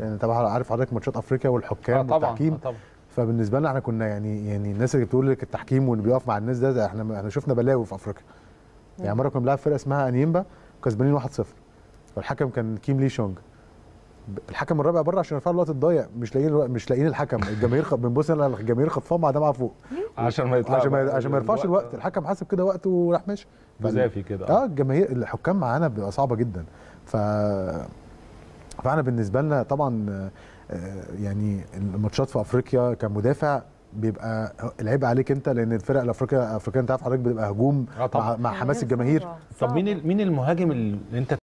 يعني طبعا عارف حضرتك ماتشات أفريقيا والحكام آه طبعا والتحكيم. آه طبعا. فبالنسبة لنا إحنا كنا يعني يعني الناس اللي بتقول لك التحكيم واللي بيقف مع الناس ده, ده إحنا إحنا شفنا بلاوي في أفريقيا. يعني مرة كنا بنلعب فرقة اسمها أنيمبا كسبانين 1-0 والحكم كان كيم لي شونج. الحكم الرابع بره عشان يرفعوا الوقت الضايع مش لاقيين مش لاقيين الحكم. الجماهير خ... بنبص على الجماهير خطفان مع دمعه فوق عشان ما يطلع عشان ما عشان ما يرفعش الوقت. الحكم حاسب كده وقته وراح ماشي. جزافي كده. آه الجماهير الحكام معانا بتبقى صعبة جدا. ف فأنا بالنسبة لنا طبعا آه، يعني الماتشات في أفريقيا كمدافع بيبقى العيب عليك أنت لأن الفرق الأفريقية الافريقيه أنت عارف حضرتك بتبقى هجوم آه. مع, مع حماس الجماهير طب مين مين المهاجم اللي أنت